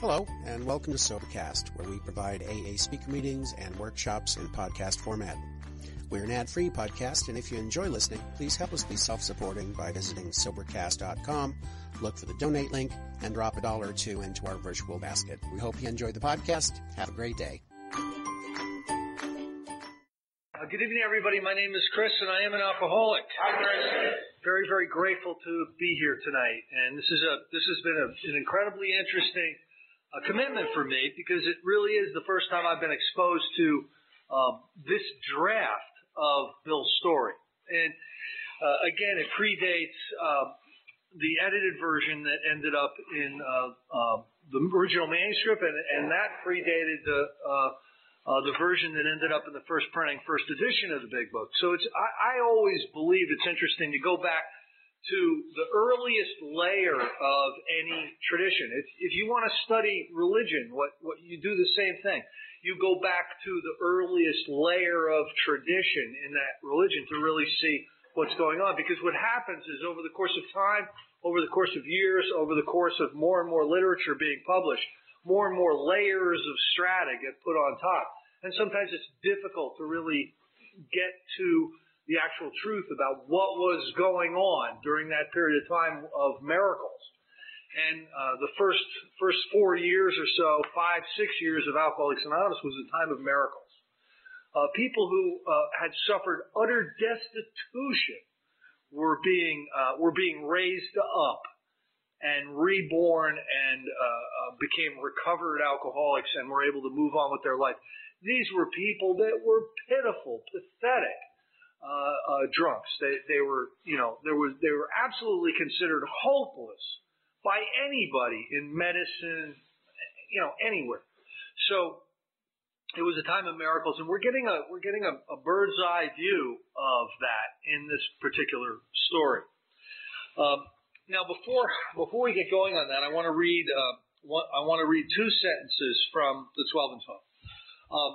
Hello, and welcome to Sobercast, where we provide AA speaker meetings and workshops in podcast format. We're an ad-free podcast, and if you enjoy listening, please help us be self-supporting by visiting Sobercast.com, look for the donate link, and drop a dollar or two into our virtual basket. We hope you enjoy the podcast. Have a great day. Uh, good evening, everybody. My name is Chris, and I am an alcoholic. Hi, Chris. Very, very grateful to be here tonight, and this is a this has been a, an incredibly interesting a commitment for me because it really is the first time I've been exposed to um, this draft of Bill's story. And uh, again, it predates uh, the edited version that ended up in uh, uh the original manuscript, and, and that predated the uh, uh, the version that ended up in the first printing, first edition of the Big Book. So it's I, I always believe it's interesting to go back to the earliest layer of any tradition. If, if you want to study religion, what, what you do the same thing. You go back to the earliest layer of tradition in that religion to really see what's going on. Because what happens is over the course of time, over the course of years, over the course of more and more literature being published, more and more layers of strata get put on top. And sometimes it's difficult to really get to the actual truth about what was going on during that period of time of miracles. And uh, the first first four years or so, five six years of Alcoholics Anonymous was a time of miracles. Uh, people who uh, had suffered utter destitution were being uh, were being raised up and reborn and uh, uh, became recovered alcoholics and were able to move on with their life. These were people that were pitiful, pathetic, uh, uh, drunks. They, they were, you know, there was, they were absolutely considered hopeless by anybody in medicine, you know, anywhere. So it was a time of miracles, and we're getting a we're getting a, a bird's eye view of that in this particular story. Um, now, before before we get going on that, I want to read uh, one, I want to read two sentences from the twelve and twelve. Um,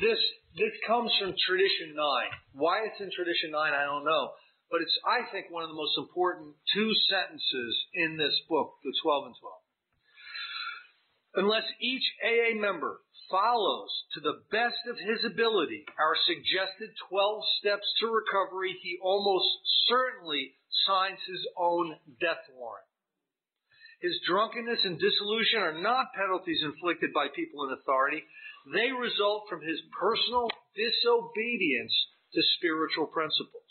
this this comes from tradition nine. Why it's in tradition nine, I don't know. But it's, I think, one of the most important two sentences in this book, the 12 and 12. Unless each AA member follows to the best of his ability our suggested 12 steps to recovery, he almost certainly signs his own death warrant. His drunkenness and dissolution are not penalties inflicted by people in authority. They result from his personal disobedience to spiritual principles.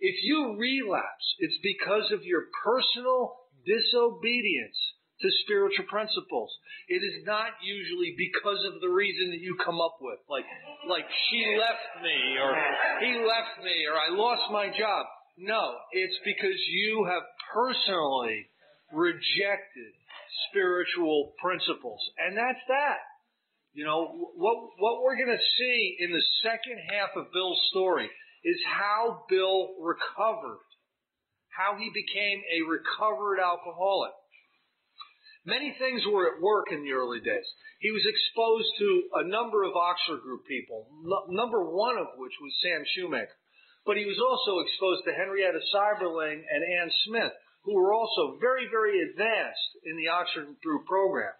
If you relapse, it's because of your personal disobedience to spiritual principles. It is not usually because of the reason that you come up with, like, like she left me, or he left me, or I lost my job. No, it's because you have personally rejected spiritual principles. And that's that. You know, what, what we're going to see in the second half of Bill's story is how Bill recovered, how he became a recovered alcoholic. Many things were at work in the early days. He was exposed to a number of Oxford Group people, number one of which was Sam Shoemaker. But he was also exposed to Henrietta Seiberling and Ann Smith, who were also very, very advanced in the Oxford Group program.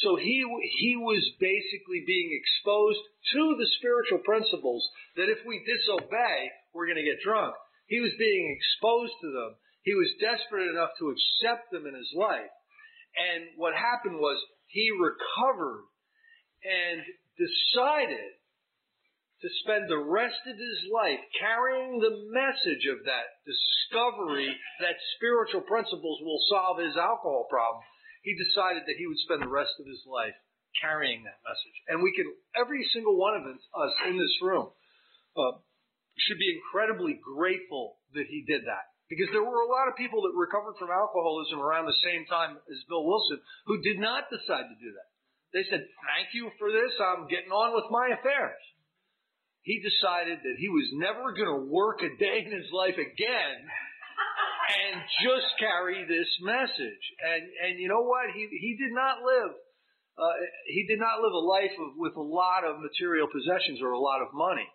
So he, he was basically being exposed to the spiritual principles that if we disobey, we're going to get drunk. He was being exposed to them. He was desperate enough to accept them in his life. And what happened was he recovered and decided to spend the rest of his life carrying the message of that discovery that spiritual principles will solve his alcohol problem. He decided that he would spend the rest of his life carrying that message. And we can, every single one of us in this room, uh, should be incredibly grateful that he did that. Because there were a lot of people that recovered from alcoholism around the same time as Bill Wilson who did not decide to do that. They said, thank you for this. I'm getting on with my affairs he decided that he was never going to work a day in his life again and just carry this message. And and you know what? He he did not live. Uh, he did not live a life of, with a lot of material possessions or a lot of money,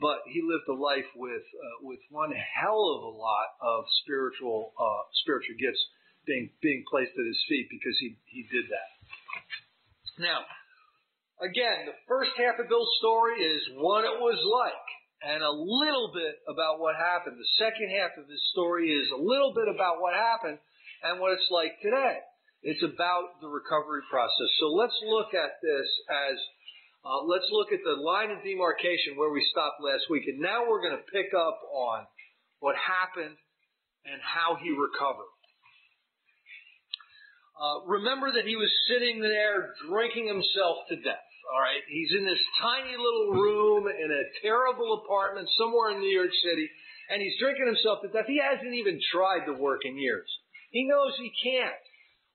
but he lived a life with uh, with one hell of a lot of spiritual uh, spiritual gifts being being placed at his feet because he he did that. Now, again, the first half of Bill's story is what it was like and a little bit about what happened. The second half of his story is a little bit about what happened and what it's like today. It's about the recovery process. So let's look at this as uh, let's look at the line of demarcation where we stopped last week, and now we're going to pick up on what happened and how he recovered. Uh, remember that he was sitting there drinking himself to death. All right, he's in this tiny little room in a terrible apartment somewhere in New York City, and he's drinking himself to death. He hasn't even tried to work in years. He knows he can't.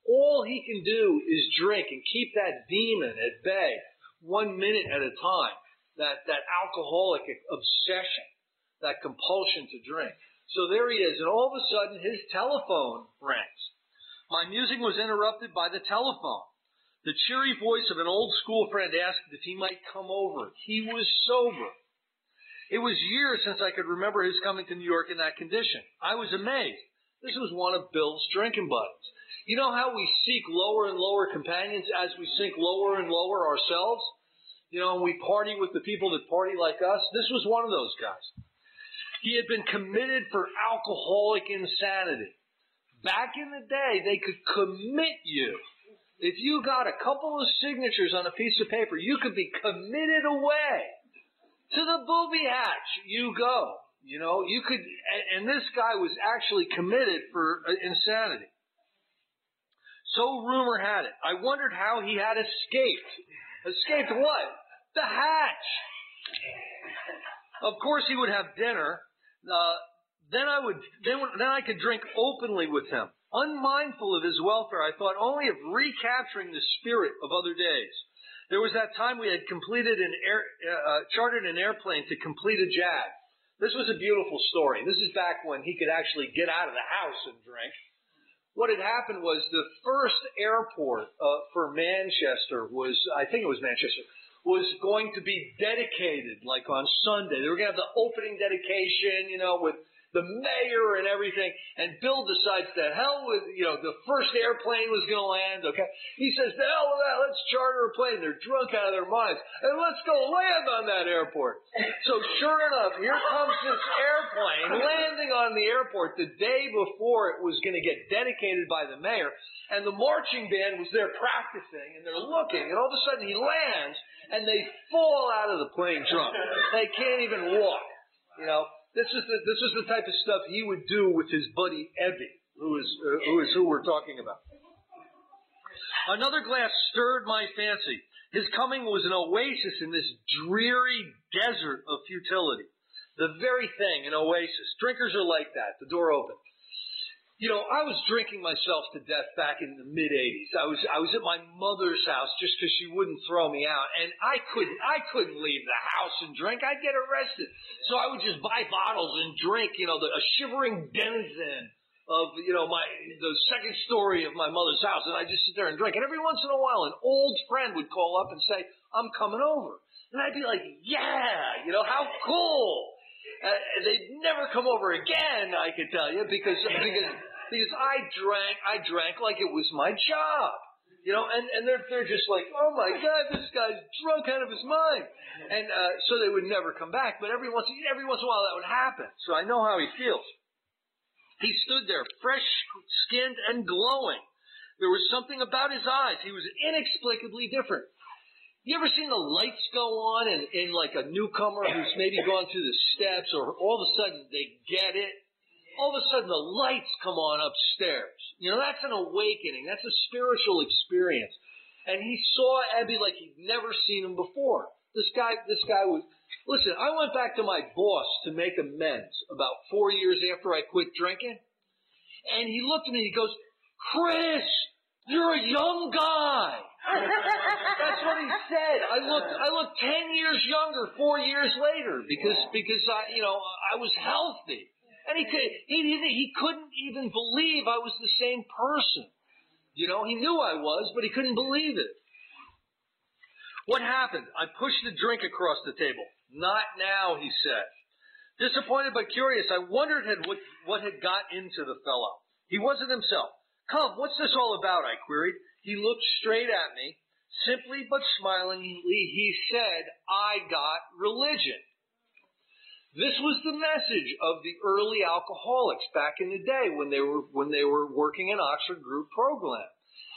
All he can do is drink and keep that demon at bay one minute at a time. That, that alcoholic obsession, that compulsion to drink. So there he is, and all of a sudden his telephone rings. My music was interrupted by the telephone. The cheery voice of an old school friend asked if he might come over. He was sober. It was years since I could remember his coming to New York in that condition. I was amazed. This was one of Bill's drinking buddies. You know how we seek lower and lower companions as we sink lower and lower ourselves? you know, and we party with the people that party like us. This was one of those guys. He had been committed for alcoholic insanity. Back in the day, they could commit you. If you got a couple of signatures on a piece of paper, you could be committed away to the booby hatch. You go. You know, you could, and, and this guy was actually committed for uh, insanity. So rumor had it. I wondered how he had escaped Escaped what? The hatch. Of course, he would have dinner. Uh, then I would, then, then I could drink openly with him. Unmindful of his welfare, I thought only of recapturing the spirit of other days. There was that time we had completed an air, uh, uh, chartered an airplane to complete a jag. This was a beautiful story. This is back when he could actually get out of the house and drink what had happened was the first airport uh, for Manchester was, I think it was Manchester, was going to be dedicated like on Sunday. They were going to have the opening dedication, you know, with the mayor and everything. And Bill decides to hell with, you know, the first airplane was going to land, okay? He says, the hell with that, let's charter a plane. They're drunk out of their minds. And let's go land on that airport. So sure enough, here comes this airplane landing on the airport the day before it was going to get dedicated by the mayor. And the marching band was there practicing and they're looking. And all of a sudden he lands and they fall out of the plane drunk. They can't even walk. You know, this is the, this is the type of stuff he would do with his buddy Ebby, who is uh, who is who we're talking about. Another glass stirred my fancy. His coming was an oasis in this dreary desert of futility. The very thing, an oasis. Drinkers are like that. The door open. You know, I was drinking myself to death back in the mid '80s. I was I was at my mother's house just because she wouldn't throw me out, and I couldn't I couldn't leave the house and drink. I'd get arrested. So I would just buy bottles and drink. You know, the, a shivering denizen of you know my the second story of my mother's house, and I just sit there and drink. And every once in a while, an old friend would call up and say, "I'm coming over," and I'd be like, "Yeah, you know how cool." Uh, they'd never come over again, I could tell you, because because because I drank I drank like it was my job. You know, and, and they're they're just like, oh my god, this guy's drunk out of his mind, and uh, so they would never come back. But every once every once in a while that would happen. So I know how he feels. He stood there, fresh skinned and glowing. There was something about his eyes. He was inexplicably different. You ever seen the lights go on in, in like a newcomer who's maybe gone through the steps or all of a sudden they get it? All of a sudden the lights come on upstairs. You know, that's an awakening. That's a spiritual experience. And he saw Ebby like he'd never seen him before. This guy, this guy was, listen, I went back to my boss to make amends about four years after I quit drinking. And he looked at me and he goes, Chris, you're a young guy. That's what he said. I looked, I looked ten years younger four years later because, because I, you know, I was healthy. And he could, he, he couldn't even believe I was the same person. You know, he knew I was, but he couldn't believe it. What happened? I pushed the drink across the table. Not now, he said. Disappointed but curious, I wondered had what, what had got into the fellow. He wasn't himself. Come, what's this all about? I queried. He looked straight at me. Simply but smilingly, he said, I got religion. This was the message of the early alcoholics back in the day when they were when they were working an Oxford Group program.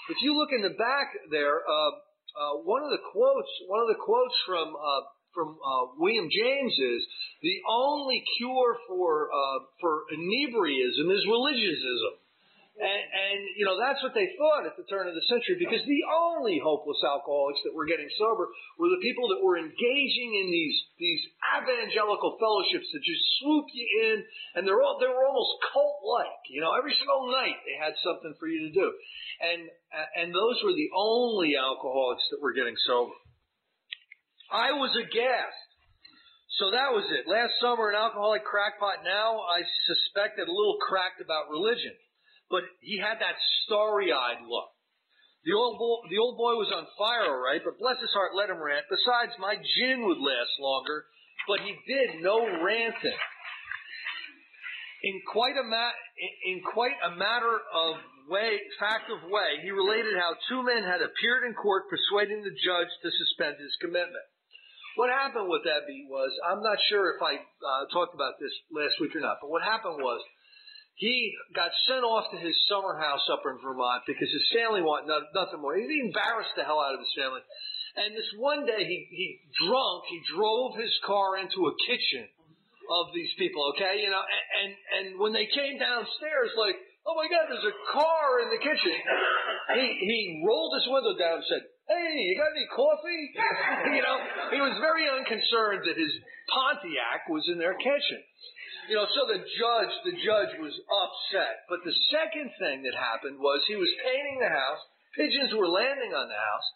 If you look in the back there, uh, uh, one of the quotes one of the quotes from uh, from uh, William James is the only cure for uh, for inebriatism is religiosism. And, and, you know, that's what they thought at the turn of the century because the only hopeless alcoholics that were getting sober were the people that were engaging in these, these evangelical fellowships that just swoop you in and they're all, they were almost cult-like. You know, every single night they had something for you to do. And, and those were the only alcoholics that were getting sober. I was aghast. So that was it. Last summer, an alcoholic crackpot. Now I suspected a little cracked about religion but he had that starry-eyed look. The old boy, the old boy was on fire, all right, but bless his heart, let him rant. Besides, my gin would last longer, but he did no ranting. In quite a ma- in quite a matter of way, fact of way, he related how two men had appeared in court persuading the judge to suspend his commitment. What happened with that beat was, I'm not sure if I uh, talked about this last week or not, but what happened was he got sent off to his summer house up in Vermont because his family wanted nothing more. He embarrassed the hell out of his family. And this one day, he, he drunk, he drove his car into a kitchen of these people, okay? You know, and, and, and when they came downstairs, like, oh my God, there's a car in the kitchen. He, he rolled his window down and said, hey, you got any coffee? you know, he was very unconcerned that his Pontiac was in their kitchen. You know, so the judge, the judge was upset. But the second thing that happened was he was painting the house. Pigeons were landing on the house,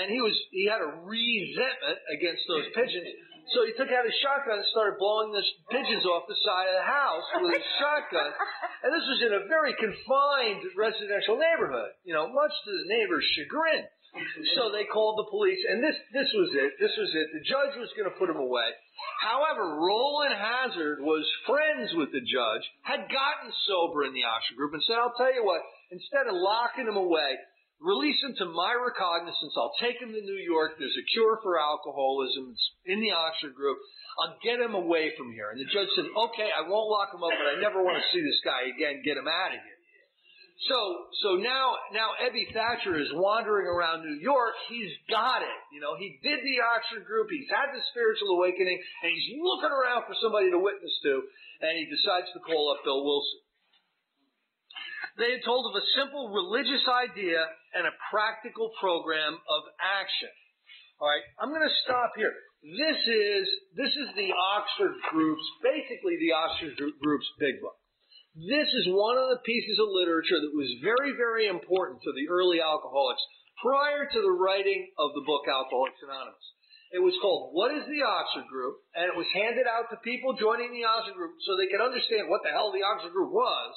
and he was he had a resentment against those pigeons. So he took out his shotgun and started blowing the pigeons off the side of the house with his shotgun. And this was in a very confined residential neighborhood, you know, much to the neighbor's chagrin. So they called the police, and this this was it. This was it. The judge was going to put him away. However, Rowland Hazard was friends with the judge, had gotten sober in the Oxford group, and said, I'll tell you what, instead of locking him away, release him to my recognizance. I'll take him to New York. There's a cure for alcoholism it's in the Oxford group. I'll get him away from here. And the judge said, okay, I won't lock him up, but I never want to see this guy again. Get him out of here. So, so now, now Ebby Thatcher is wandering around New York. He's got it. You know, he did the Oxford group. He's had the spiritual awakening and he's looking around for somebody to witness to and he decides to call up Bill Wilson. They had told of a simple religious idea and a practical program of action. All right, I'm going to stop here. This is this is the Oxford group's basically the Oxford group's big book. This is one of the pieces of literature that was very, very important to the early alcoholics prior to the writing of the book Alcoholics Anonymous. It was called What is the Oxford Group? And it was handed out to people joining the Oxford Group so they could understand what the hell the Oxford Group was.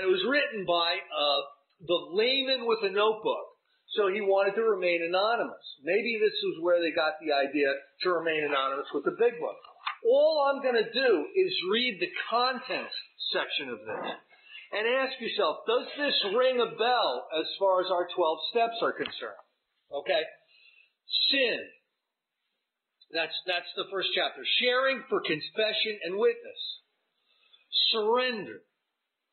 And it was written by uh, the layman with a notebook. So he wanted to remain anonymous. Maybe this was where they got the idea to remain anonymous with the big book. All I'm going to do is read the contents section of this. And ask yourself, does this ring a bell as far as our 12 steps are concerned? Okay? Sin. That's, that's the first chapter. Sharing for confession and witness. Surrender.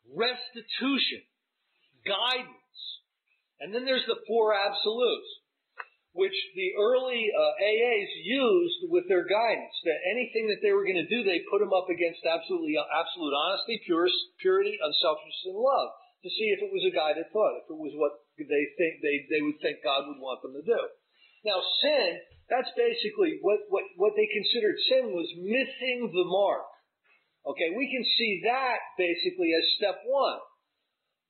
Restitution. Guidance. And then there's the four absolutes which the early uh, AAs used with their guidance. That anything that they were going to do, they put them up against absolutely absolute honesty, pure, purity, unselfishness, and love to see if it was a guided thought, if it was what they think they, they would think God would want them to do. Now, sin, that's basically what, what, what they considered sin was missing the mark. Okay, we can see that basically as step one.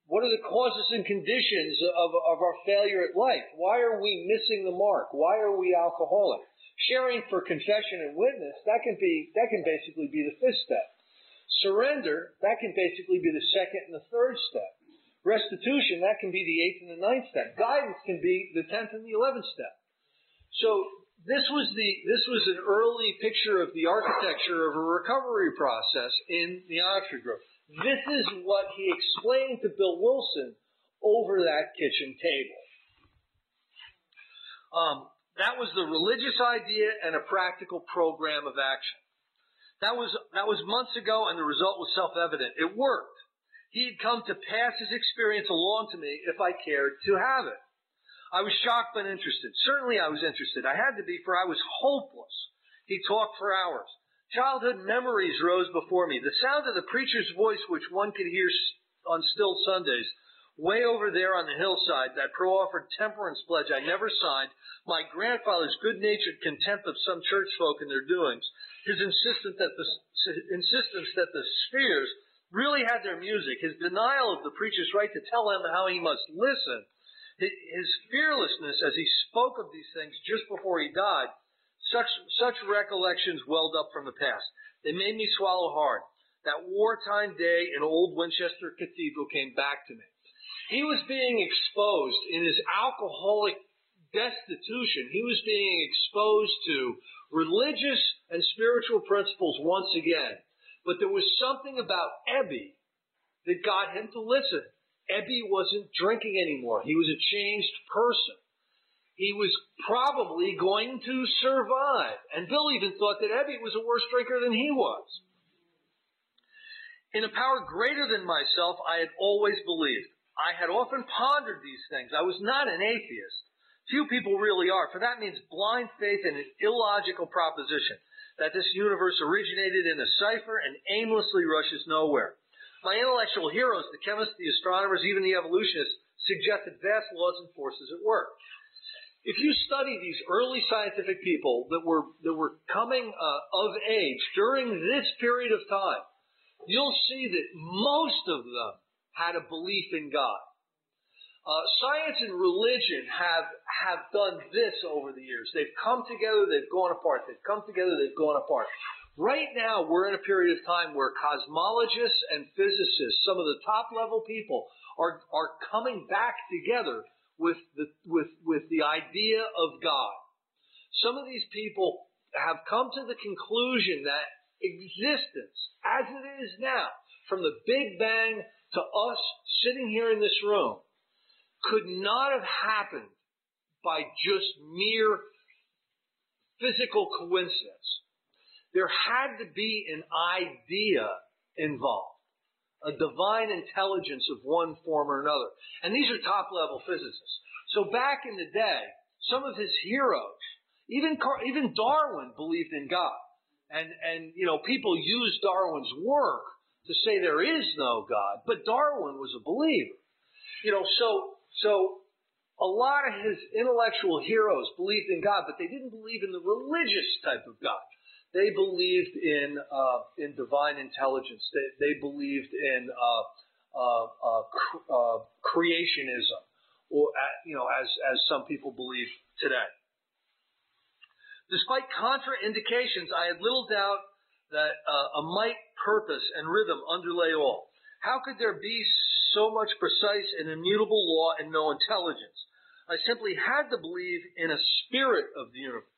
What are the causes and conditions of, of our failure at life? Why are we missing the mark? Why are we alcoholic? Sharing for confession and witness, that can be, that can basically be the fifth step. Surrender, that can basically be the second and the third step. Restitution, that can be the eighth and the ninth step. Guidance can be the tenth and the eleventh step. So this was the this was an early picture of the architecture of a recovery process in the Oxford Group. This is what he explained to Bill Wilson over that kitchen table. Um, that was the religious idea and a practical program of action. That was, that was months ago and the result was self-evident. It worked. He had come to pass his experience along to me if I cared to have it. I was shocked but interested. Certainly I was interested. I had to be for I was hopeless. He talked for hours. Childhood memories rose before me. The sound of the preacher's voice which one could hear on still Sundays way over there on the hillside, that pro-offered temperance pledge I never signed, my grandfather's good-natured contempt of some church folk and their doings, his insistence that the, insistence that the spheres really had their music, his denial of the preacher's right to tell him how he must listen, his fearlessness as he spoke of these things just before he died, such, such recollections welled up from the past. They made me swallow hard. That wartime day in old Winchester Cathedral came back to me. He was being exposed in his alcoholic destitution. He was being exposed to religious and spiritual principles once again. But there was something about Ebby that got him to listen. Ebby wasn't drinking anymore. He was a changed person. He was probably going to survive. And Bill even thought that Ebby was a worse drinker than he was. In a power greater than myself, I had always believed. I had often pondered these things. I was not an atheist. Few people really are, for that means blind faith in an illogical proposition that this universe originated in a cipher and aimlessly rushes nowhere. My intellectual heroes, the chemists, the astronomers, even the evolutionists, suggested vast laws and forces at work. If you study these early scientific people that were that were coming uh, of age during this period of time, you'll see that most of them had a belief in God. Uh, science and religion have have done this over the years. They've come together, they've gone apart. They've come together, they've gone apart. Right now, we're in a period of time where cosmologists and physicists, some of the top level people, are are coming back together with the with with the idea of God. Some of these people have come to the conclusion that existence, as it is now, from the Big Bang to us sitting here in this room, could not have happened by just mere physical coincidence. There had to be an idea involved, a divine intelligence of one form or another. And these are top level physicists. So back in the day, some of his heroes, even even Darwin believed in God. And and you know, people use Darwin's work to say there is no God, but Darwin was a believer. You know, so so a lot of his intellectual heroes believed in God, but they didn't believe in the religious type of God. They believed in uh, in divine intelligence. They, they believed in uh, uh, uh cr- uh, creationism, or uh, you know, as as some people believe today. Despite contraindications, I had little doubt that a might, purpose, and rhythm underlay all. How could there be so much precise and immutable law and no intelligence. I simply had to believe in a spirit of the universe,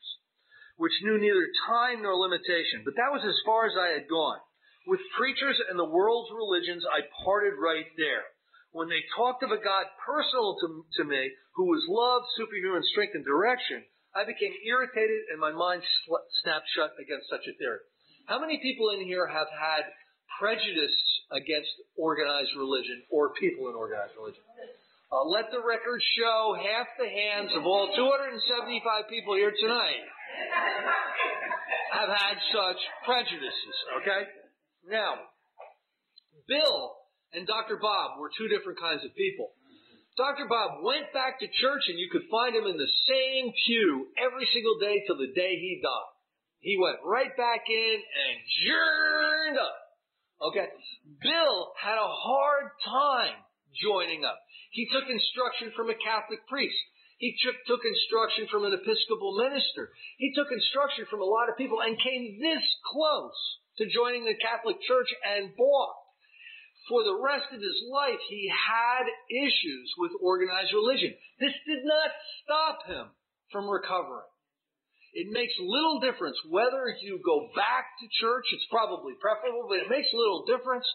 which knew neither time nor limitation. But that was as far as I had gone. With preachers and the world's religions, I parted right there. When they talked of a God personal to, to me, who was love, superhuman strength, and direction, I became irritated and my mind snapped shut against such a theory. How many people in here have had prejudice against organized religion or people in organized religion. Uh, let the record show half the hands of all 275 people here tonight have had such prejudices, okay? Now, Bill and Dr. Bob were two different kinds of people. Dr. Bob went back to church and you could find him in the same pew every single day till the day he died. He went right back in and journed up. Okay. Bill had a hard time joining up. He took instruction from a Catholic priest. He took, instruction from an Episcopal minister. He took instruction from a lot of people and came this close to joining the Catholic Church and balked. For the rest of his life, he had issues with organized religion. This did not stop him from recovering. It makes little difference whether you go back to church. It's probably preferable, but it makes little difference.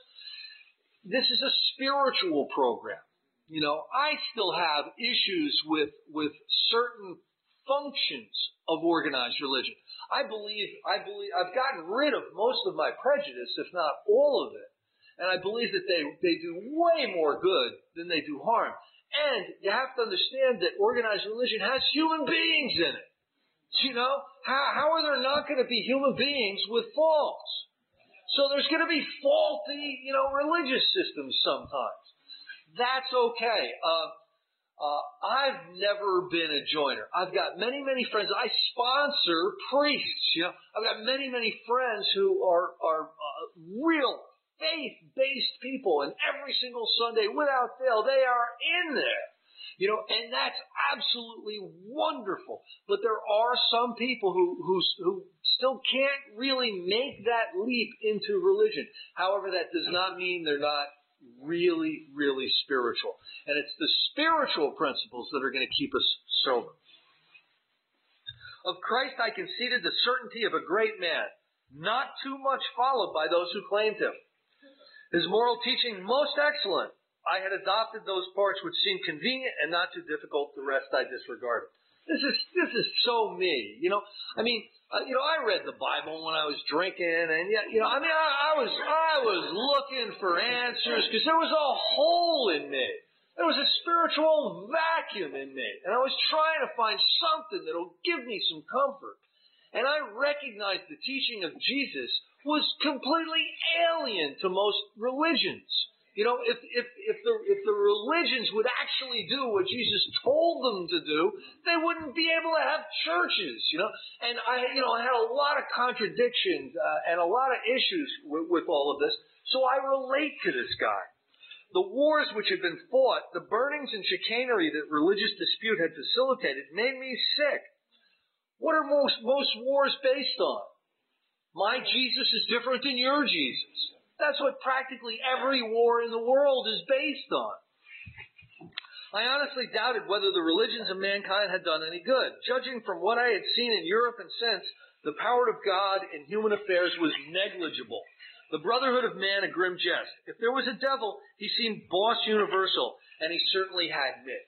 This is a spiritual program. You know, I still have issues with, with certain functions of organized religion. I believe, I believe, I've gotten rid of most of my prejudice, if not all of it. And I believe that they, they do way more good than they do harm. And you have to understand that organized religion has human beings in it. You know, how, how are there not going to be human beings with faults? So there's going to be faulty, you know, religious systems sometimes. That's okay. Uh, uh, I've never been a joiner. I've got many, many friends. I sponsor priests. You know, I've got many, many friends who are are uh, real faith-based people, and every single Sunday, without fail, they are in there. You know, and that's absolutely wonderful. But there are some people who, who, who still can't really make that leap into religion. However, that does not mean they're not really, really spiritual. And it's the spiritual principles that are going to keep us sober. Of Christ I conceded the certainty of a great man, not too much followed by those who claimed him. His moral teaching most excellent, I had adopted those parts which seemed convenient and not too difficult. The rest I disregarded. This is this is so me. You know, I mean, uh, you know, I read the Bible when I was drinking, and yet, you know, I mean, I, I was I was looking for answers because there was a hole in me. There was a spiritual vacuum in me, and I was trying to find something that'll give me some comfort. And I recognized the teaching of Jesus was completely alien to most religions. You know, if, if, if the, if the religions would actually do what Jesus told them to do, they wouldn't be able to have churches, you know. And I, you know, I had a lot of contradictions, uh, and a lot of issues with, with all of this. So I relate to this guy. The wars which had been fought, the burnings and chicanery that religious dispute had facilitated made me sick. What are most, most wars based on? My Jesus is different than your Jesus. That's what practically every war in the world is based on. I honestly doubted whether the religions of mankind had done any good. Judging from what I had seen in Europe and since, the power of God in human affairs was negligible. The brotherhood of man a grim jest. If there was a devil, he seemed boss universal, and he certainly had it.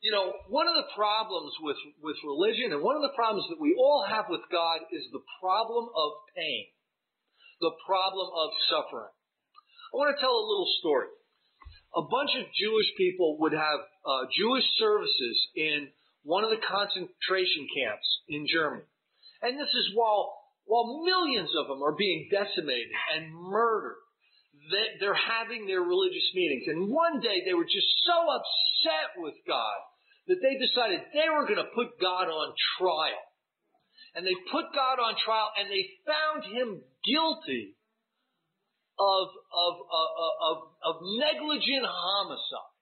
You know, one of the problems with, with religion and one of the problems that we all have with God is the problem of pain the problem of suffering. I want to tell a little story. A bunch of Jewish people would have uh, Jewish services in one of the concentration camps in Germany. And this is while, while millions of them are being decimated and murdered. They, they're having their religious meetings. And one day they were just so upset with God that they decided they were going to put God on trial and they put God on trial and they found him guilty of, of, of, of, negligent homicide,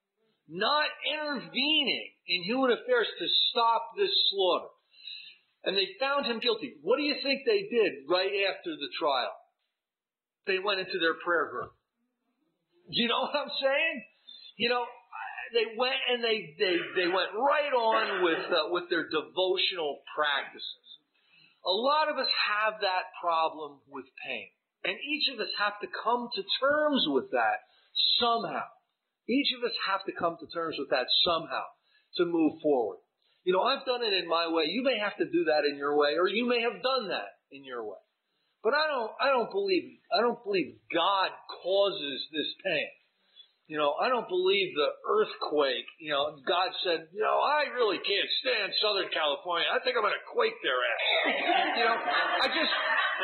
not intervening in human affairs to stop this slaughter. And they found him guilty. What do you think they did right after the trial? They went into their prayer group. You know what I'm saying? You know, they went and they they they went right on with uh, with their devotional practices. A lot of us have that problem with pain. And each of us have to come to terms with that somehow. Each of us have to come to terms with that somehow to move forward. You know, I've done it in my way. You may have to do that in your way, or you may have done that in your way. But I don't, I don't believe, I don't believe God causes this pain. You know, I don't believe the earthquake. You know, God said, you know, I really can't stand Southern California. I think I'm going to quake their ass. you know, I just,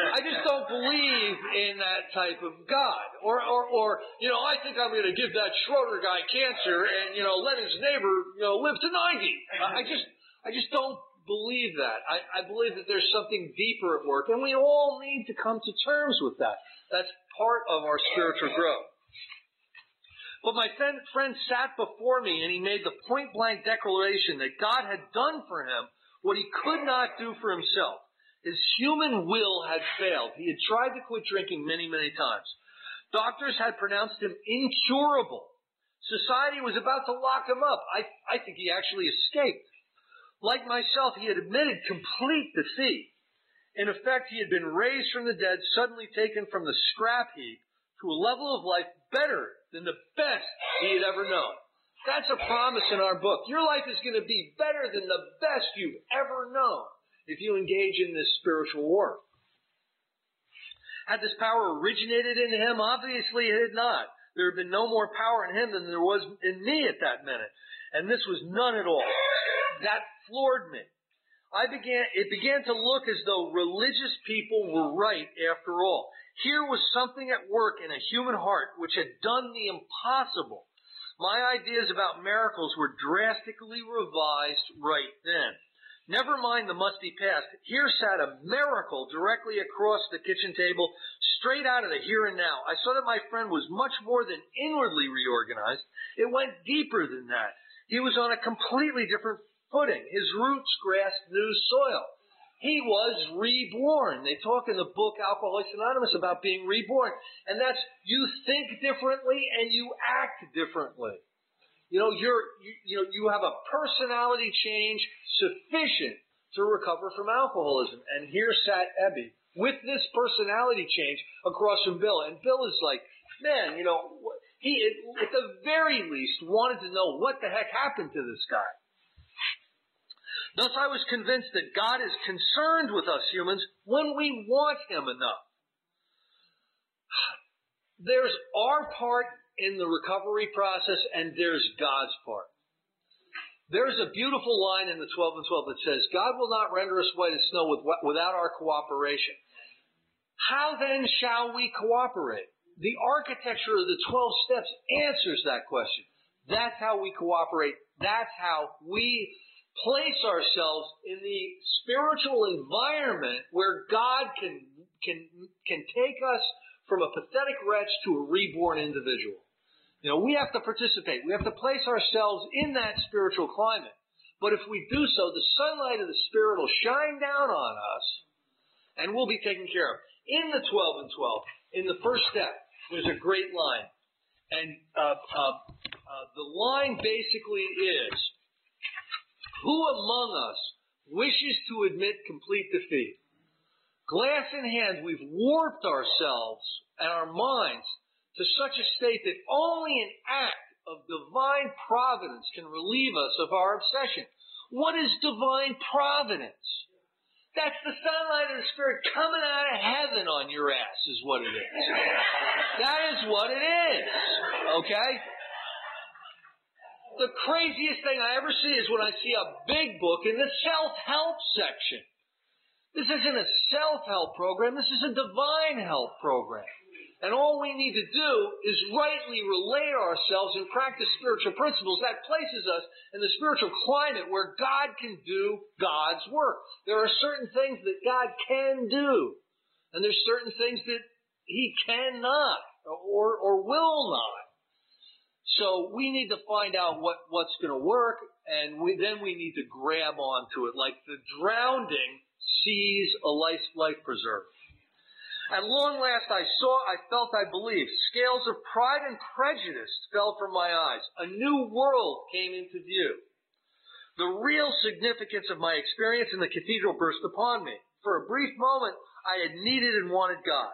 I just don't believe in that type of God. Or, or, or, you know, I think I'm going to give that Schroeder guy cancer and, you know, let his neighbor, you know, live to 90. I just, I just don't believe that. I, I believe that there's something deeper at work and we all need to come to terms with that. That's part of our spiritual growth. But my friend, friend sat before me and he made the point blank declaration that God had done for him what he could not do for himself. His human will had failed. He had tried to quit drinking many, many times. Doctors had pronounced him incurable. Society was about to lock him up. I, I think he actually escaped. Like myself, he had admitted complete defeat. In effect, he had been raised from the dead, suddenly taken from the scrap heap to a level of life better than the best he had ever known. That's a promise in our book. Your life is going to be better than the best you've ever known if you engage in this spiritual war. Had this power originated in him? Obviously it had not. There had been no more power in him than there was in me at that minute. And this was none at all. That floored me. I began, it began to look as though religious people were right after all. Here was something at work in a human heart which had done the impossible. My ideas about miracles were drastically revised right then. Never mind the musty past. Here sat a miracle directly across the kitchen table, straight out of the here and now. I saw that my friend was much more than inwardly reorganized. It went deeper than that. He was on a completely different footing. His roots grasped new soil. He was reborn. They talk in the book Alcoholics Anonymous about being reborn. And that's, you think differently and you act differently. You know, you're, you, you know, you have a personality change sufficient to recover from alcoholism. And here sat Ebby with this personality change across from Bill. And Bill is like, man, you know, he at the very least wanted to know what the heck happened to this guy. Thus I was convinced that God is concerned with us humans when we want Him enough. There's our part in the recovery process and there's God's part. There's a beautiful line in the 12 and 12 that says, God will not render us white as snow with, without our cooperation. How then shall we cooperate? The architecture of the 12 steps answers that question. That's how we cooperate. That's how we place ourselves in the spiritual environment where God can, can, can take us from a pathetic wretch to a reborn individual. You know, we have to participate. We have to place ourselves in that spiritual climate. But if we do so, the sunlight of the Spirit will shine down on us and we'll be taken care of. In the 12 and 12, in the first step, there's a great line. And uh, uh, uh, the line basically is who among us wishes to admit complete defeat? Glass in hand, we've warped ourselves and our minds to such a state that only an act of divine providence can relieve us of our obsession. What is divine providence? That's the sunlight of the Spirit coming out of heaven on your ass is what it is. That is what it is. Okay? The craziest thing I ever see is when I see a big book in the self-help section. This isn't a self-help program. This is a divine help program. And all we need to do is rightly relate ourselves and practice spiritual principles. That places us in the spiritual climate where God can do God's work. There are certain things that God can do. And there's certain things that He cannot or, or will not. So we need to find out what, what's going to work, and we, then we need to grab onto it. Like the drowning sees a life, life preserver. At long last I saw, I felt, I believed. Scales of pride and prejudice fell from my eyes. A new world came into view. The real significance of my experience in the cathedral burst upon me. For a brief moment, I had needed and wanted God.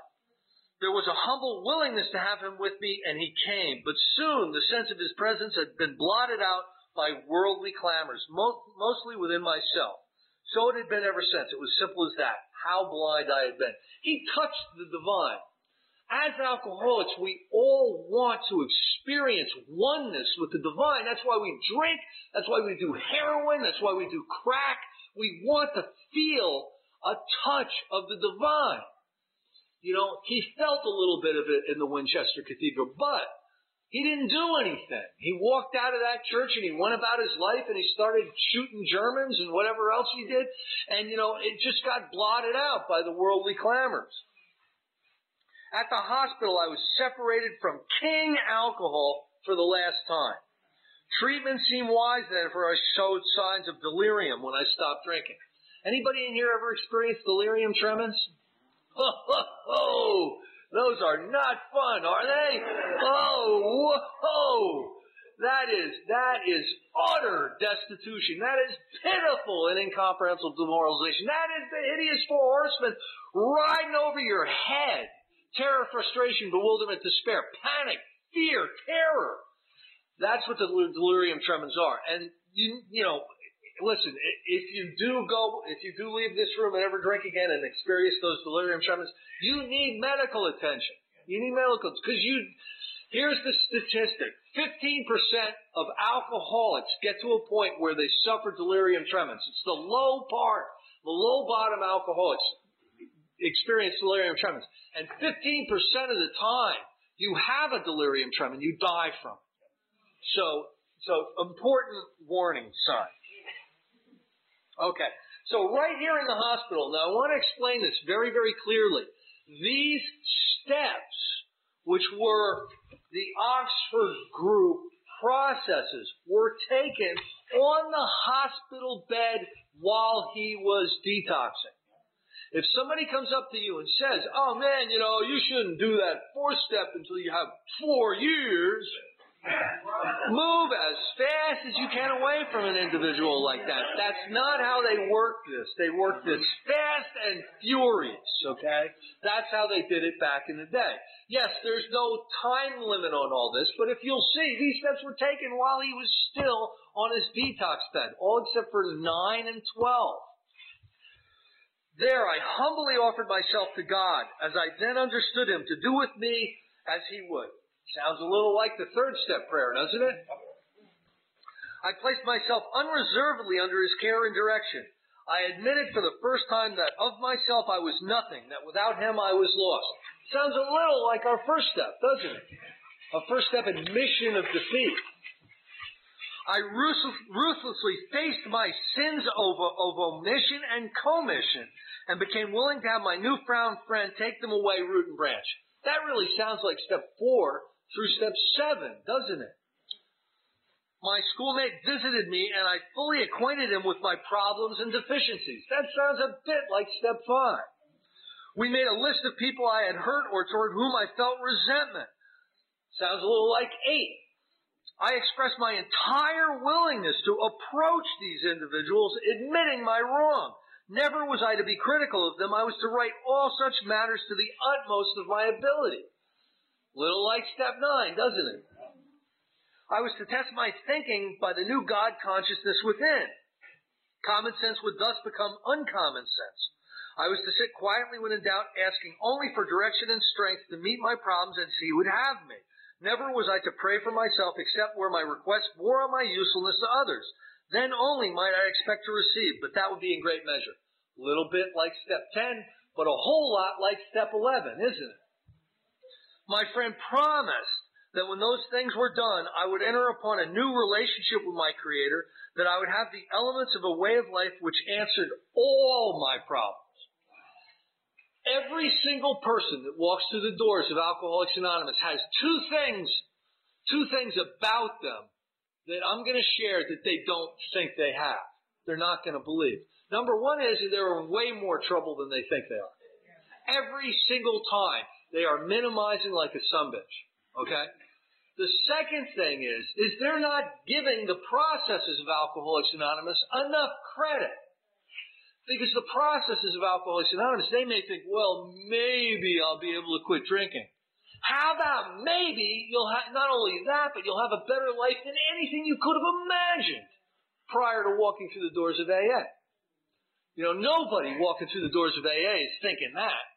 There was a humble willingness to have him with me, and he came. But soon the sense of his presence had been blotted out by worldly clamors, mostly within myself. So it had been ever since. It was simple as that. How blind I had been. He touched the divine. As alcoholics, we all want to experience oneness with the divine. That's why we drink. That's why we do heroin. That's why we do crack. We want to feel a touch of the divine. You know, he felt a little bit of it in the Winchester Cathedral, but he didn't do anything. He walked out of that church and he went about his life and he started shooting Germans and whatever else he did. And, you know, it just got blotted out by the worldly clamors. At the hospital, I was separated from king alcohol for the last time. Treatment seemed wise then, for I showed signs of delirium when I stopped drinking. Anybody in here ever experienced delirium tremens? Ho, ho, ho! Those are not fun, are they? Oh, whoa! That is, that is utter destitution. That is pitiful and incomprehensible demoralization. That is the hideous four horsemen riding over your head. Terror, frustration, bewilderment, despair, panic, fear, terror. That's what the delirium tremens are. And you, you know, listen, if you do go, if you do leave this room and ever drink again and experience those delirium tremens, you need medical attention. You need medical, because you, here's the statistic. 15% of alcoholics get to a point where they suffer delirium tremens. It's the low part, the low bottom alcoholics experience delirium tremens. And 15% of the time you have a delirium tremens, you die from it. So, so important warning sign. Okay. So right here in the hospital, now I want to explain this very, very clearly. These steps, which were the Oxford group processes, were taken on the hospital bed while he was detoxing. If somebody comes up to you and says, oh man, you know, you shouldn't do that fourth step until you have four years, Move as fast as you can away from an individual like that. That's not how they work this. They work this fast and furious, okay? That's how they did it back in the day. Yes, there's no time limit on all this, but if you'll see, these steps were taken while he was still on his detox bed, all except for 9 and 12. There I humbly offered myself to God, as I then understood him, to do with me as he would. Sounds a little like the third step prayer, doesn't it? I placed myself unreservedly under his care and direction. I admitted for the first time that of myself I was nothing, that without him I was lost. Sounds a little like our first step, doesn't it? A first step admission of defeat. I ruthlessly faced my sins of, of omission and commission and became willing to have my newfound friend take them away root and branch. That really sounds like step four through step seven, doesn't it? My schoolmate visited me and I fully acquainted him with my problems and deficiencies. That sounds a bit like step five. We made a list of people I had hurt or toward whom I felt resentment. Sounds a little like eight. I expressed my entire willingness to approach these individuals, admitting my wrong. Never was I to be critical of them. I was to right all such matters to the utmost of my ability. Little like step nine, doesn't it? I was to test my thinking by the new God consciousness within. Common sense would thus become uncommon sense. I was to sit quietly when in doubt, asking only for direction and strength to meet my problems and see who would have me. Never was I to pray for myself except where my request bore on my usefulness to others. Then only might I expect to receive, but that would be in great measure. A little bit like step 10, but a whole lot like step 11, isn't it? My friend promised that when those things were done, I would enter upon a new relationship with my Creator, that I would have the elements of a way of life which answered all my problems. Every single person that walks through the doors of Alcoholics Anonymous has two things, two things about them that I'm going to share that they don't think they have. They're not going to believe. Number one is that they're in way more trouble than they think they are. Every single time. They are minimizing like a bitch. Okay? The second thing is, is they're not giving the processes of Alcoholics Anonymous enough credit. Because the processes of Alcoholics Anonymous, they may think, well, maybe I'll be able to quit drinking. How about maybe you'll have, not only that, but you'll have a better life than anything you could have imagined prior to walking through the doors of AA. You know, nobody walking through the doors of AA is thinking that.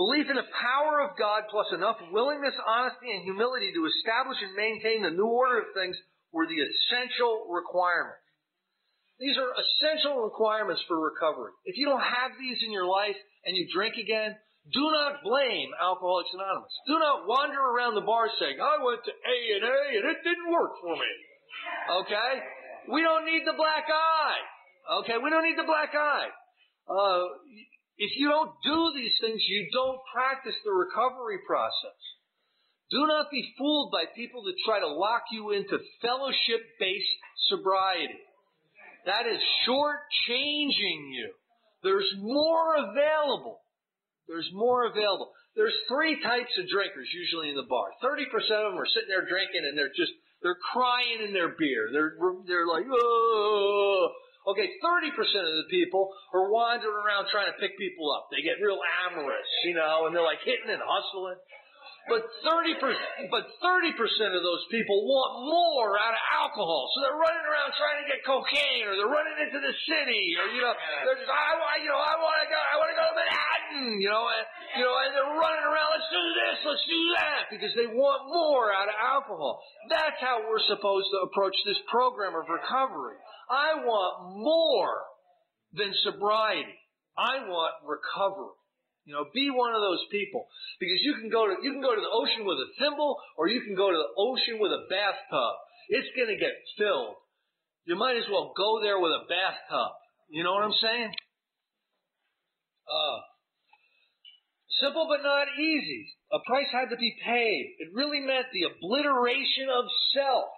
Belief in the power of God plus enough willingness, honesty, and humility to establish and maintain the new order of things were the essential requirements. These are essential requirements for recovery. If you don't have these in your life and you drink again, do not blame Alcoholics Anonymous. Do not wander around the bar saying, I went to A and A and it didn't work for me. Okay? We don't need the black eye. Okay? We don't need the black eye. Uh, if you don't do these things, you don't practice the recovery process. Do not be fooled by people that try to lock you into fellowship based sobriety. That is short-changing you. There's more available. There's more available. There's three types of drinkers usually in the bar. 30% of them are sitting there drinking and they're just, they're crying in their beer. They're, they're like, oh, Okay, 30% of the people are wandering around trying to pick people up. They get real amorous, you know, and they're like hitting and hustling. But 30%, but 30% of those people want more out of alcohol. So they're running around trying to get cocaine or they're running into the city or, you know, they're just, I want, you know, I want to go, I want to go to Manhattan, you know, and, you know, and they're running around, let's do this, let's do that because they want more out of alcohol. That's how we're supposed to approach this program of recovery. I want more than sobriety. I want recovery. You know, be one of those people. Because you can go to, you can go to the ocean with a thimble or you can go to the ocean with a bathtub. It's gonna get filled. You might as well go there with a bathtub. You know what I'm saying? Uh, simple but not easy. A price had to be paid. It really meant the obliteration of self.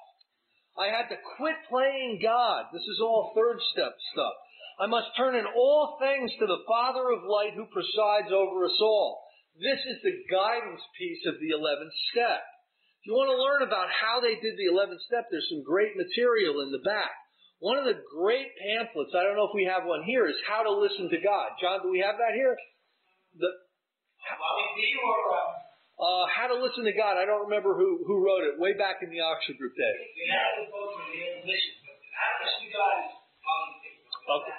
I had to quit playing God. This is all third step stuff. I must turn in all things to the Father of light who presides over us all. This is the guidance piece of the 11th step. If you want to learn about how they did the 11th step, there's some great material in the back. One of the great pamphlets, I don't know if we have one here, is How to Listen to God. John, do we have that here? The, uh, How to Listen to God. I don't remember who, who wrote it, way back in the Oxford Group days. We have the book from the English, but How to Listen to God is on the Okay.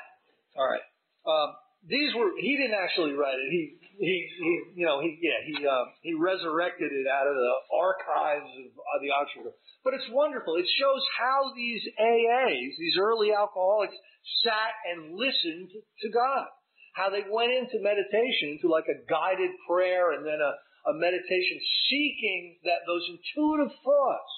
All right. Um, these were he didn't actually write it. He he he you know he yeah he uh, he resurrected it out of the archives of uh, the Oxford. Group. But it's wonderful. It shows how these AAs, these early alcoholics, sat and listened to God. How they went into meditation, into like a guided prayer, and then a, a meditation seeking that those intuitive thoughts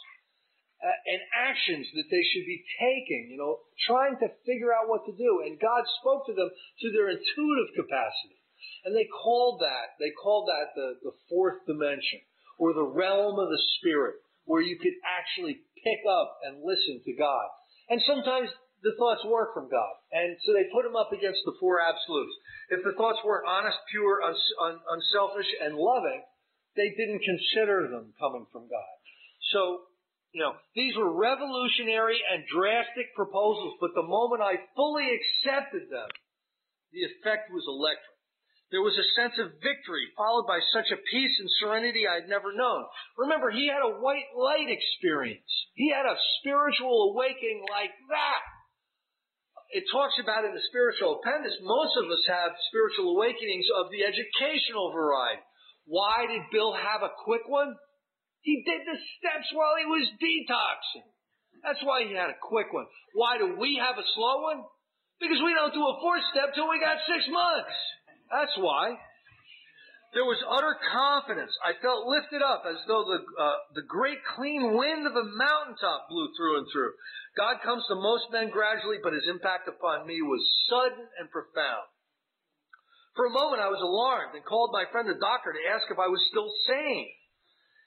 uh, and actions that they should be taking, you know, trying to figure out what to do. And God spoke to them to their intuitive capacity. And they called that, they called that the, the fourth dimension, or the realm of the spirit, where you could actually pick up and listen to God. And sometimes the thoughts weren't from God. And so they put them up against the four absolutes. If the thoughts weren't honest, pure, un, unselfish, and loving, they didn't consider them coming from God. So you know, these were revolutionary and drastic proposals, but the moment I fully accepted them, the effect was electric. There was a sense of victory followed by such a peace and serenity I'd never known. Remember, he had a white light experience. He had a spiritual awakening like that. It talks about in the spiritual appendix, most of us have spiritual awakenings of the educational variety. Why did Bill have a quick one? He did the steps while he was detoxing. That's why he had a quick one. Why do we have a slow one? Because we don't do a fourth step till we got six months. That's why. There was utter confidence. I felt lifted up as though the, uh, the great clean wind of a mountaintop blew through and through. God comes to most men gradually, but his impact upon me was sudden and profound. For a moment I was alarmed and called my friend the doctor to ask if I was still sane.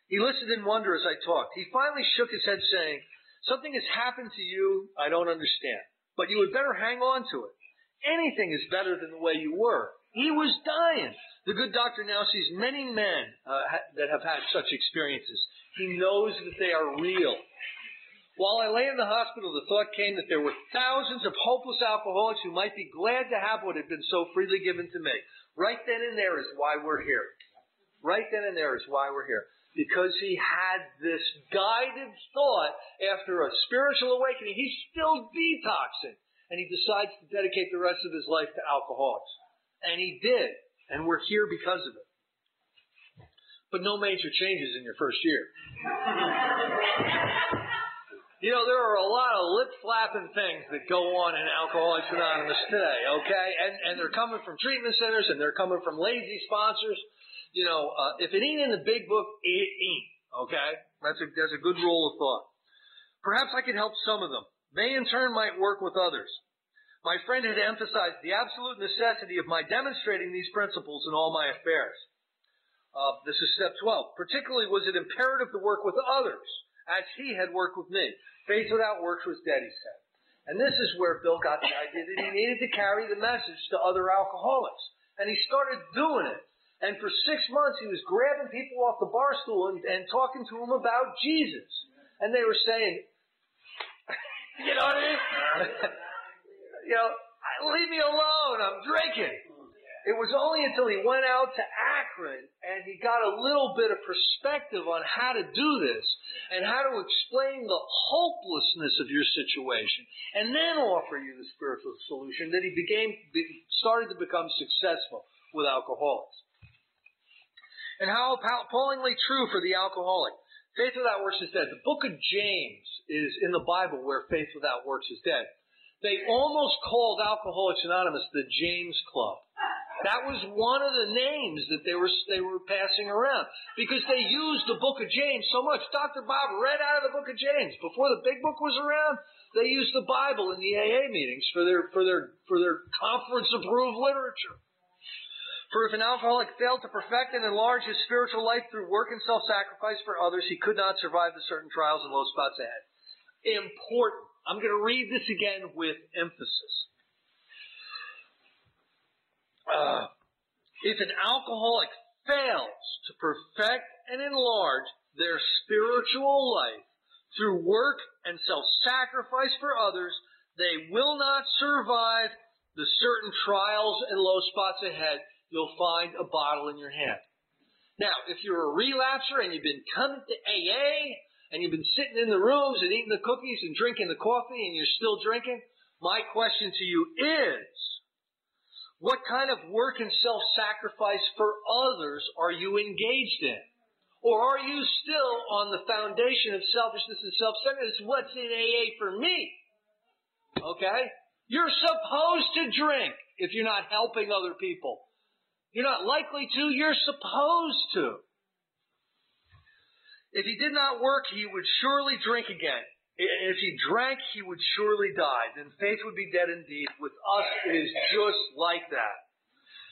He listened in wonder as I talked. He finally shook his head saying, something has happened to you I don't understand, but you had better hang on to it. Anything is better than the way you were. He was dying. The good doctor now sees many men uh, that have had such experiences. He knows that they are real. While I lay in the hospital, the thought came that there were thousands of hopeless alcoholics who might be glad to have what had been so freely given to me. Right then and there is why we're here. Right then and there is why we're here because he had this guided thought after a spiritual awakening. He's still detoxing. And he decides to dedicate the rest of his life to alcoholics. And he did. And we're here because of it. But no major changes in your first year. you know, there are a lot of lip flapping things that go on in Alcoholics Anonymous today, okay? And, and they're coming from treatment centers and they're coming from lazy sponsors you know, uh, if it ain't in the big book, it ain't. Okay? That's a, that's a good rule of thought. Perhaps I could help some of them. They in turn might work with others. My friend had emphasized the absolute necessity of my demonstrating these principles in all my affairs. Uh, this is step 12. Particularly was it imperative to work with others, as he had worked with me. Faith without works was dead, he said. And this is where Bill got the idea that he needed to carry the message to other alcoholics. And he started doing it. And for six months, he was grabbing people off the bar stool and, and talking to them about Jesus. And they were saying, you know what I mean? you know, leave me alone. I'm drinking. It was only until he went out to Akron and he got a little bit of perspective on how to do this and how to explain the hopelessness of your situation and then offer you the spiritual solution that he became, started to become successful with alcoholics. And how appallingly true for the alcoholic. Faith without works is dead. The book of James is in the Bible where faith without works is dead. They almost called Alcoholics Anonymous the James Club. That was one of the names that they were they were passing around because they used the book of James so much. Dr. Bob read out of the book of James before the big book was around. They used the Bible in the AA meetings for their for their for their conference approved literature. For if an alcoholic failed to perfect and enlarge his spiritual life through work and self-sacrifice for others, he could not survive the certain trials and low spots ahead. Important. I'm going to read this again with emphasis. Uh, if an alcoholic fails to perfect and enlarge their spiritual life through work and self-sacrifice for others, they will not survive the certain trials and low spots ahead. You'll find a bottle in your hand. Now, if you're a relapser and you've been coming to AA and you've been sitting in the rooms and eating the cookies and drinking the coffee and you're still drinking, my question to you is, what kind of work and self-sacrifice for others are you engaged in? Or are you still on the foundation of selfishness and self-centeredness? What's in AA for me? Okay? You're supposed to drink if you're not helping other people. You're not likely to, you're supposed to. If he did not work, he would surely drink again. If he drank, he would surely die. Then faith would be dead indeed. With us, it is just like that.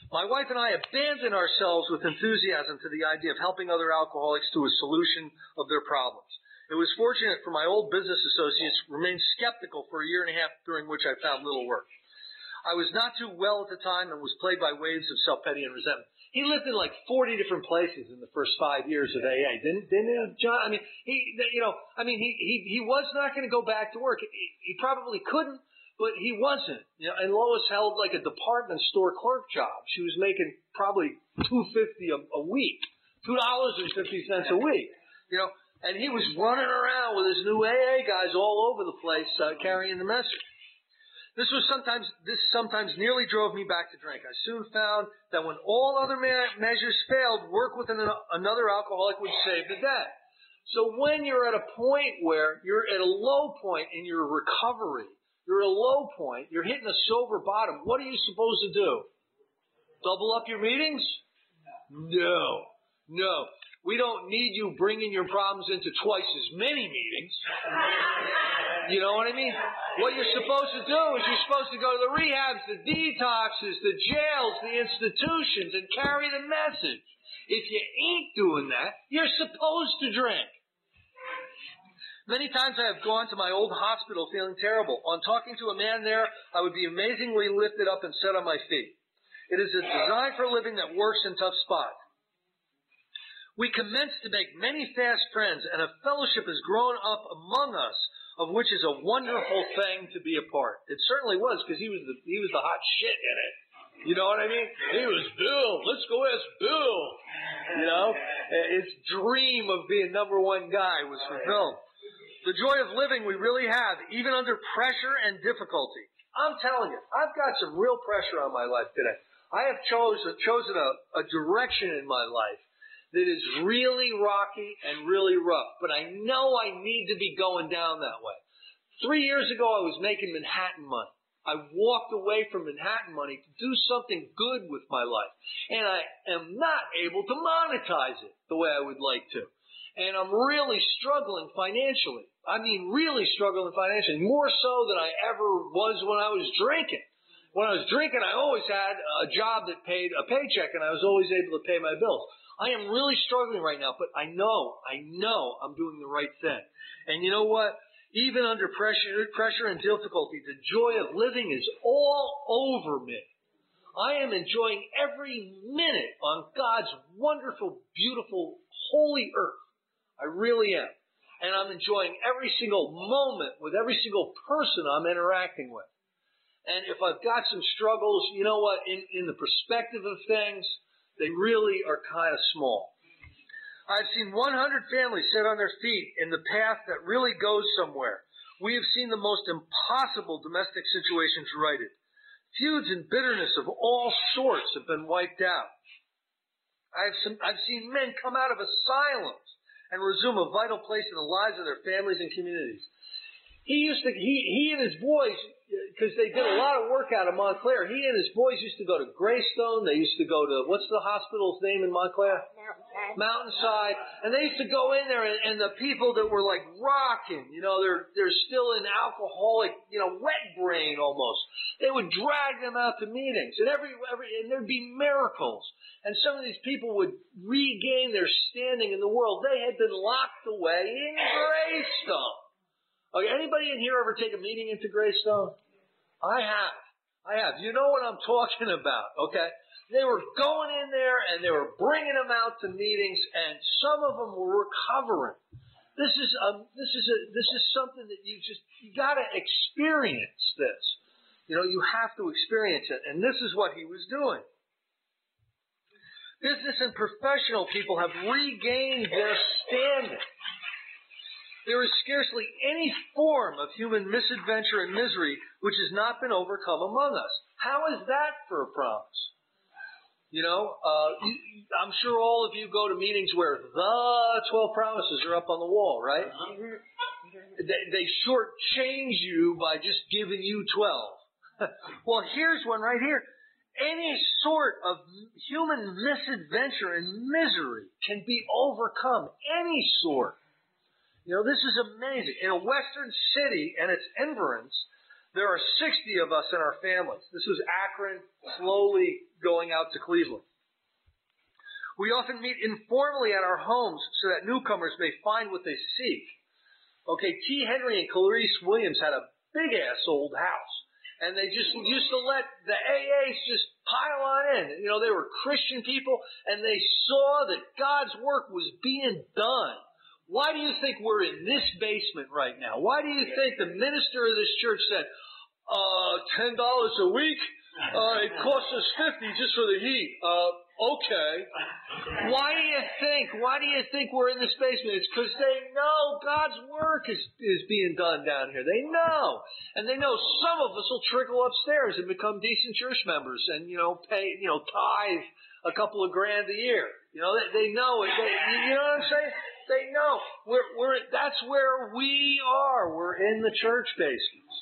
My wife and I abandon ourselves with enthusiasm to the idea of helping other alcoholics to a solution of their problems. It was fortunate for my old business associates remained skeptical for a year and a half during which I found little work. I was not too well at the time and was plagued by waves of self-pity and resentment. He lived in like 40 different places in the first five years of AA. Didn't, didn't John? I mean, he, you know, I mean, he, he, he was not going to go back to work. He, he probably couldn't, but he wasn't. You know, and Lois held like a department store clerk job. She was making probably 250 a, a week, $2.50 a week, you know, and he was running around with his new AA guys all over the place, uh, carrying the message. This was sometimes, this sometimes nearly drove me back to drink. I soon found that when all other measures failed, work with an, another alcoholic would save the day. So when you're at a point where you're at a low point in your recovery, you're at a low point, you're hitting a sober bottom, what are you supposed to do? Double up your meetings? No. No. We don't need you bringing your problems into twice as many meetings. You know what I mean? What you're supposed to do is you're supposed to go to the rehabs, the detoxes, the jails, the institutions, and carry the message. If you ain't doing that, you're supposed to drink. Many times I have gone to my old hospital feeling terrible. On talking to a man there, I would be amazingly lifted up and set on my feet. It is a design for living that works in tough spots. We commenced to make many fast friends, and a fellowship has grown up among us of which is a wonderful thing to be a part. It certainly was because he was the he was the hot shit in it. You know what I mean? He was Bill. Let's go ask Bill. You know, uh, his dream of being number one guy was fulfilled. The joy of living we really have, even under pressure and difficulty. I'm telling you, I've got some real pressure on my life today. I have chosen chosen a, a direction in my life that is really rocky and really rough, but I know I need to be going down that way. Three years ago, I was making Manhattan money. I walked away from Manhattan money to do something good with my life. And I am not able to monetize it the way I would like to. And I'm really struggling financially. I mean, really struggling financially, more so than I ever was when I was drinking. When I was drinking, I always had a job that paid a paycheck and I was always able to pay my bills. I am really struggling right now, but I know, I know I'm doing the right thing. And you know what? Even under pressure, pressure and difficulty, the joy of living is all over me. I am enjoying every minute on God's wonderful, beautiful, holy earth. I really am. And I'm enjoying every single moment with every single person I'm interacting with. And if I've got some struggles, you know what? In, in the perspective of things, they really are kind of small. I've seen 100 families sit on their feet in the path that really goes somewhere. We have seen the most impossible domestic situations righted. Feuds and bitterness of all sorts have been wiped out. I've, some, I've seen men come out of asylums and resume a vital place in the lives of their families and communities. He used to, he, he and his boys, because they did a lot of work out of Montclair, he and his boys used to go to Greystone. They used to go to, what's the hospital's name in Montclair? Mountainside. Mountainside. And they used to go in there and, and the people that were like rocking, you know, they're, they're still in alcoholic, you know, wet brain almost. They would drag them out to meetings and every, every, and there'd be miracles. And some of these people would regain their standing in the world. They had been locked away in Greystone. Okay, anybody in here ever take a meeting into Greystone? I have. I have. You know what I'm talking about, okay? They were going in there and they were bringing them out to meetings and some of them were recovering. This is um, this is a, this is something that you just you got to experience this. You know, you have to experience it, and this is what he was doing. Business and professional people have regained their standing. There is scarcely any form of human misadventure and misery which has not been overcome among us. How is that for a promise? You know, uh, I'm sure all of you go to meetings where the 12 promises are up on the wall, right? They, they shortchange you by just giving you 12. well, here's one right here. Any sort of human misadventure and misery can be overcome. Any sort. You know, this is amazing. In a western city and its environs, there are 60 of us in our families. This was Akron, slowly going out to Cleveland. We often meet informally at our homes so that newcomers may find what they seek. Okay, T. Henry and Clarace Williams had a big ass old house. And they just used to let the AAs just pile on in. You know, they were Christian people and they saw that God's work was being done. Why do you think we're in this basement right now? Why do you think the minister of this church said, uh, ten dollars a week? Uh, it costs us fifty just for the heat. Uh, okay. Why do you think? Why do you think we're in this basement? It's because they know God's work is is being done down here. They know, and they know some of us will trickle upstairs and become decent church members, and you know pay you know tithe a couple of grand a year. You know they, they know it. They, you know what I'm saying? They know we're we're that's where we are. We're in the church basements.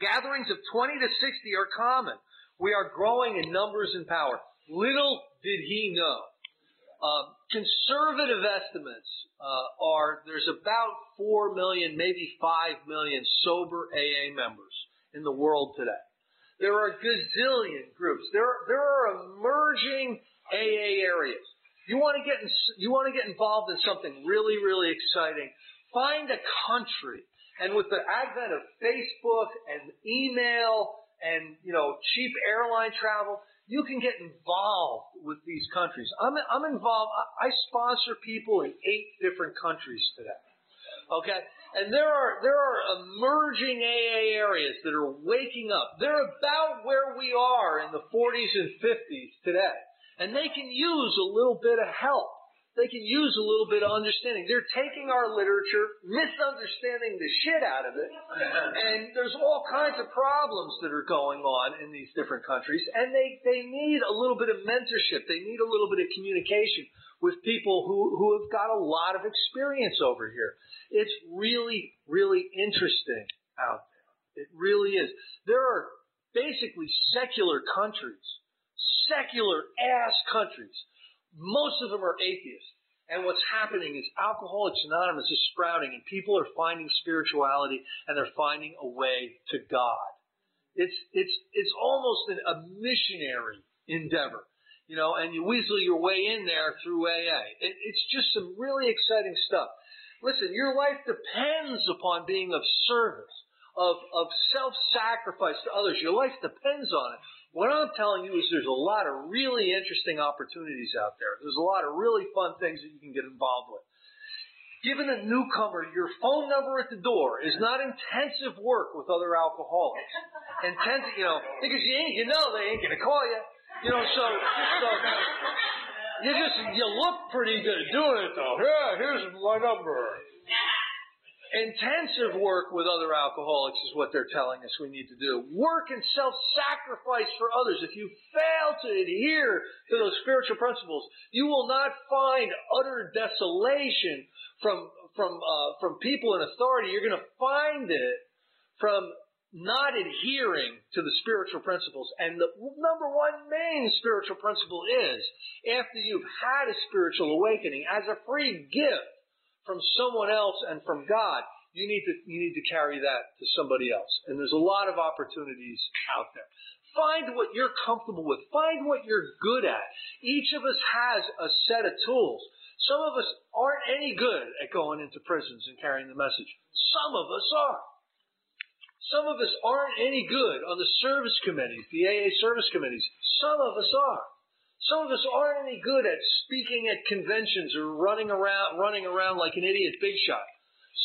Gatherings of 20 to 60 are common. We are growing in numbers and power. Little did he know. Uh, conservative estimates uh, are there's about 4 million, maybe 5 million sober AA members in the world today. There are gazillion groups. There there are emerging AA areas. You want to get in, you want to get involved in something really really exciting. Find a country and with the advent of Facebook and email and, you know, cheap airline travel, you can get involved with these countries. I'm, I'm involved, I sponsor people in eight different countries today. Okay? And there are, there are emerging AA areas that are waking up. They're about where we are in the 40s and 50s today. And they can use a little bit of help they can use a little bit of understanding. They're taking our literature, misunderstanding the shit out of it, and there's all kinds of problems that are going on in these different countries, and they, they need a little bit of mentorship. They need a little bit of communication with people who, who have got a lot of experience over here. It's really, really interesting out there. It really is. There are basically secular countries, secular ass countries most of them are atheists. And what's happening is Alcoholics Anonymous is sprouting and people are finding spirituality and they're finding a way to God. It's, it's, it's almost an, a missionary endeavor, you know, and you weasel your way in there through AA. It, it's just some really exciting stuff. Listen, your life depends upon being of service, of, of self-sacrifice to others. Your life depends on it. What I'm telling you is there's a lot of really interesting opportunities out there. There's a lot of really fun things that you can get involved with. Giving a newcomer your phone number at the door is not intensive work with other alcoholics. Intense, you know, because you ain't, you know they ain't gonna call you. You know, so, so, you just, you look pretty good doing it though. Yeah, here's my number. Intensive work with other alcoholics is what they're telling us we need to do. Work and self-sacrifice for others. If you fail to adhere to those spiritual principles, you will not find utter desolation from from uh, from people in authority. You're going to find it from not adhering to the spiritual principles. And the number one main spiritual principle is after you've had a spiritual awakening as a free gift from someone else and from God, you need to you need to carry that to somebody else. And there's a lot of opportunities out there. Find what you're comfortable with. Find what you're good at. Each of us has a set of tools. Some of us aren't any good at going into prisons and carrying the message. Some of us are. Some of us aren't any good on the service committees, the AA service committees. Some of us are. Some of us aren't any good at speaking at conventions or running around, running around like an idiot big shot.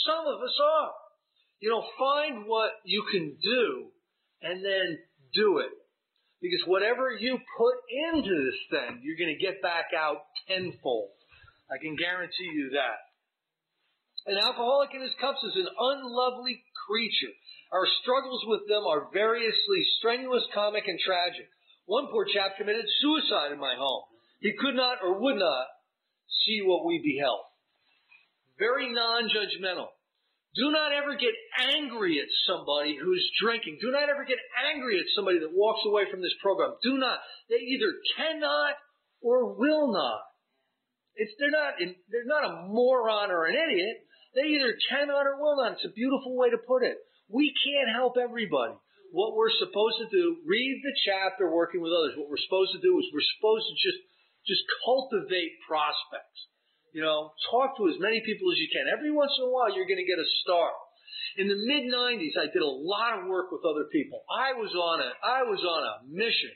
Some of us are. You know, find what you can do and then do it. Because whatever you put into this thing, you're going to get back out tenfold. I can guarantee you that. An alcoholic in his cups is an unlovely creature. Our struggles with them are variously strenuous, comic, and tragic. One poor chap committed suicide in my home. He could not or would not see what we beheld. Very non-judgmental. Do not ever get angry at somebody who's drinking. Do not ever get angry at somebody that walks away from this program. Do not. They either cannot or will not. It's, they're not, they're not a moron or an idiot. They either cannot or will not. It's a beautiful way to put it. We can't help everybody what we're supposed to do, read the chapter working with others. What we're supposed to do is we're supposed to just, just cultivate prospects. You know, talk to as many people as you can. Every once in a while, you're going to get a start. In the mid 90s, I did a lot of work with other people. I was on a, I was on a mission.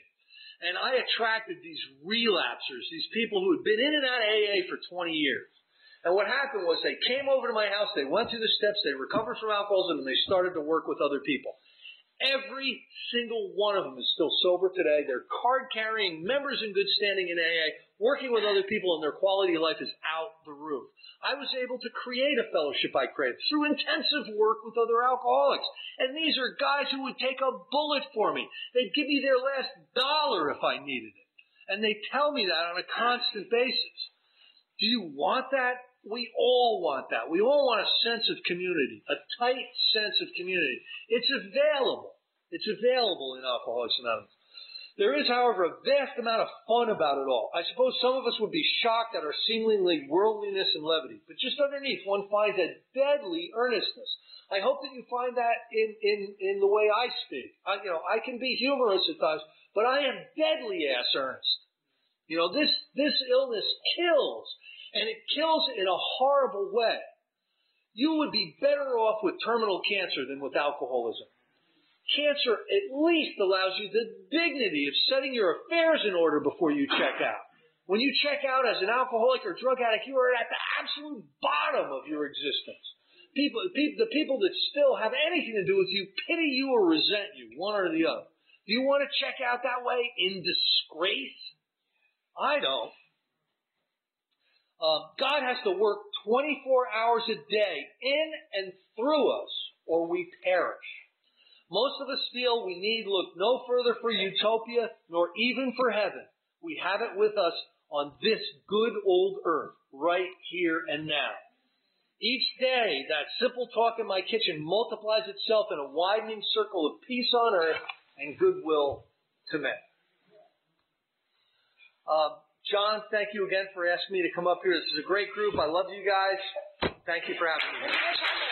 And I attracted these relapsers, these people who had been in and out of AA for 20 years. And what happened was they came over to my house, they went through the steps, they recovered from alcoholism, and they started to work with other people. Every single one of them is still sober today. They're card carrying members in good standing in AA, working with other people, and their quality of life is out the roof. I was able to create a fellowship I created through intensive work with other alcoholics. And these are guys who would take a bullet for me. They'd give me their last dollar if I needed it. And they tell me that on a constant basis. Do you want that? We all want that. We all want a sense of community, a tight sense of community. It's available. It's available in Alcoholics Anonymous. There is, however, a vast amount of fun about it all. I suppose some of us would be shocked at our seemingly worldliness and levity, but just underneath one finds a deadly earnestness. I hope that you find that in, in, in the way I speak. I, you know, I can be humorous at times, but I am deadly ass earnest. You know, this, this illness kills, and it kills in a horrible way. You would be better off with terminal cancer than with alcoholism. Cancer at least allows you the dignity of setting your affairs in order before you check out. When you check out as an alcoholic or drug addict, you are at the absolute bottom of your existence. People, people, the people that still have anything to do with you pity you or resent you, one or the other. Do you want to check out that way in disgrace? I don't. Uh, God has to work 24 hours a day in and through us, or we perish. Most of us feel we need look no further for utopia nor even for heaven. We have it with us on this good old earth, right here and now. Each day, that simple talk in my kitchen multiplies itself in a widening circle of peace on earth and goodwill to men. Uh, John, thank you again for asking me to come up here. This is a great group. I love you guys. Thank you for having me.